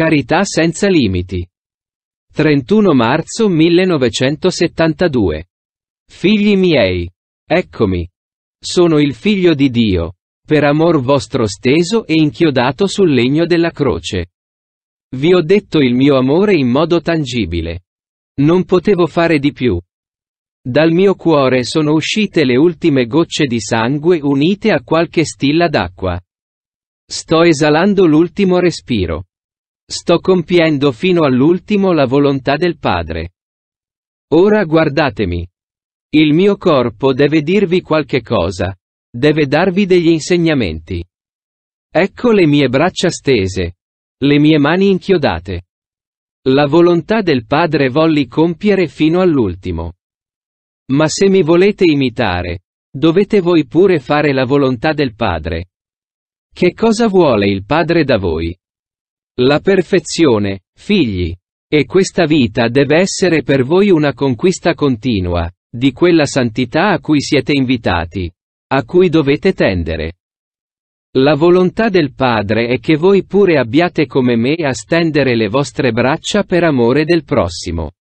Carità senza limiti. 31 marzo 1972. Figli miei. Eccomi. Sono il figlio di Dio, per amor vostro steso e inchiodato sul legno della croce. Vi ho detto il mio amore in modo tangibile. Non potevo fare di più. Dal mio cuore sono uscite le ultime gocce di sangue unite a qualche stilla d'acqua. Sto esalando l'ultimo respiro. Sto compiendo fino all'ultimo la volontà del Padre. Ora guardatemi. Il mio corpo deve dirvi qualche cosa. Deve darvi degli insegnamenti. Ecco le mie braccia stese. Le mie mani inchiodate. La volontà del Padre volli compiere fino all'ultimo. Ma se mi volete imitare, dovete voi pure fare la volontà del Padre. Che cosa vuole il Padre da voi? La perfezione, figli. E questa vita deve essere per voi una conquista continua, di quella santità a cui siete invitati, a cui dovete tendere. La volontà del Padre è che voi pure abbiate come me a stendere le vostre braccia per amore del prossimo.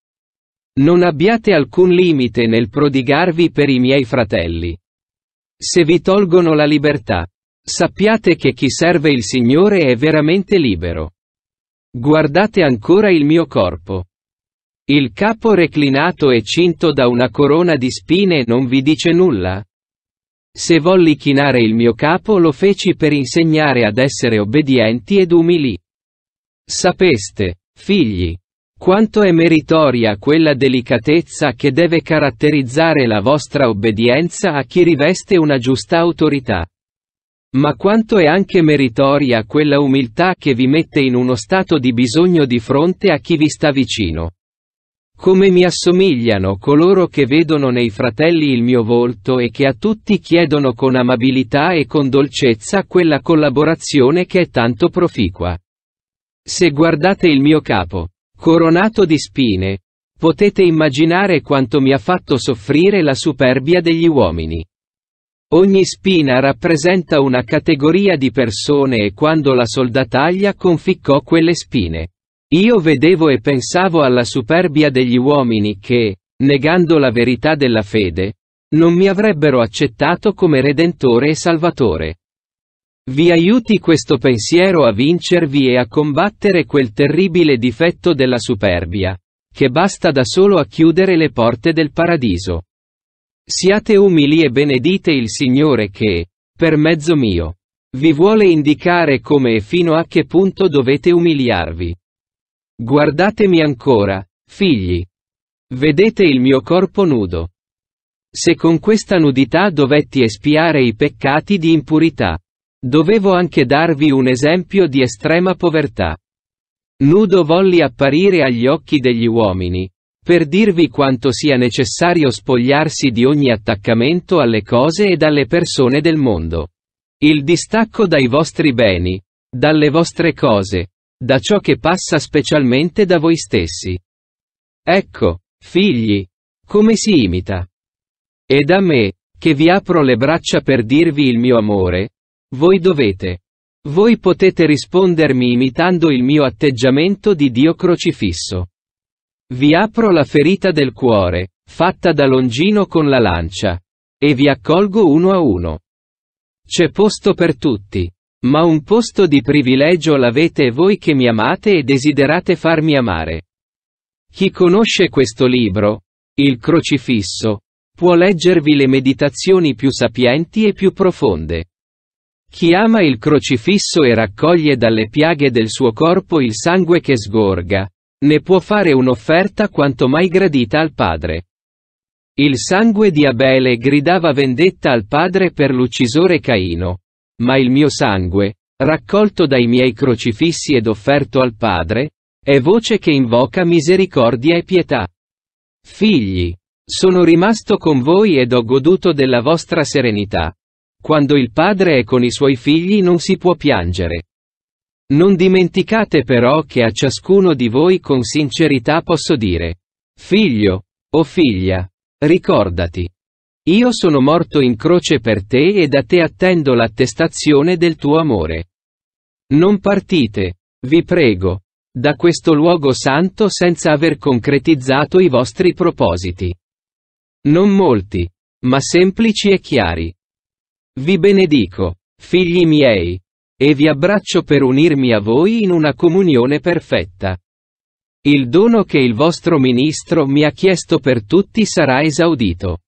Non abbiate alcun limite nel prodigarvi per i miei fratelli. Se vi tolgono la libertà, sappiate che chi serve il Signore è veramente libero. Guardate ancora il mio corpo. Il capo reclinato e cinto da una corona di spine non vi dice nulla? Se volli chinare il mio capo lo feci per insegnare ad essere obbedienti ed umili. Sapeste, figli, quanto è meritoria quella delicatezza che deve caratterizzare la vostra obbedienza a chi riveste una giusta autorità. Ma quanto è anche meritoria quella umiltà che vi mette in uno stato di bisogno di fronte a chi vi sta vicino. Come mi assomigliano coloro che vedono nei fratelli il mio volto e che a tutti chiedono con amabilità e con dolcezza quella collaborazione che è tanto proficua. Se guardate il mio capo, Coronato di spine. Potete immaginare quanto mi ha fatto soffrire la superbia degli uomini. Ogni spina rappresenta una categoria di persone e quando la soldataglia conficcò quelle spine. Io vedevo e pensavo alla superbia degli uomini che, negando la verità della fede, non mi avrebbero accettato come Redentore e Salvatore. Vi aiuti questo pensiero a vincervi e a combattere quel terribile difetto della superbia, che basta da solo a chiudere le porte del paradiso. Siate umili e benedite il Signore che, per mezzo mio, vi vuole indicare come e fino a che punto dovete umiliarvi. Guardatemi ancora, figli. Vedete il mio corpo nudo. Se con questa nudità dovetti espiare i peccati di impurità, Dovevo anche darvi un esempio di estrema povertà. Nudo volli apparire agli occhi degli uomini, per dirvi quanto sia necessario spogliarsi di ogni attaccamento alle cose e dalle persone del mondo. Il distacco dai vostri beni, dalle vostre cose, da ciò che passa specialmente da voi stessi. Ecco, figli, come si imita. E da me, che vi apro le braccia per dirvi il mio amore, voi dovete. Voi potete rispondermi imitando il mio atteggiamento di Dio crocifisso. Vi apro la ferita del cuore, fatta da Longino con la lancia. E vi accolgo uno a uno. C'è posto per tutti. Ma un posto di privilegio l'avete voi che mi amate e desiderate farmi amare. Chi conosce questo libro, il crocifisso, può leggervi le meditazioni più sapienti e più profonde. Chi ama il crocifisso e raccoglie dalle piaghe del suo corpo il sangue che sgorga, ne può fare un'offerta quanto mai gradita al Padre. Il sangue di Abele gridava vendetta al Padre per l'uccisore Caino. Ma il mio sangue, raccolto dai miei crocifissi ed offerto al Padre, è voce che invoca misericordia e pietà. Figli, sono rimasto con voi ed ho goduto della vostra serenità. Quando il padre è con i suoi figli non si può piangere. Non dimenticate però che a ciascuno di voi con sincerità posso dire, figlio, o figlia, ricordati. Io sono morto in croce per te e da te attendo l'attestazione del tuo amore. Non partite, vi prego, da questo luogo santo senza aver concretizzato i vostri propositi. Non molti, ma semplici e chiari. Vi benedico, figli miei, e vi abbraccio per unirmi a voi in una comunione perfetta. Il dono che il vostro ministro mi ha chiesto per tutti sarà esaudito.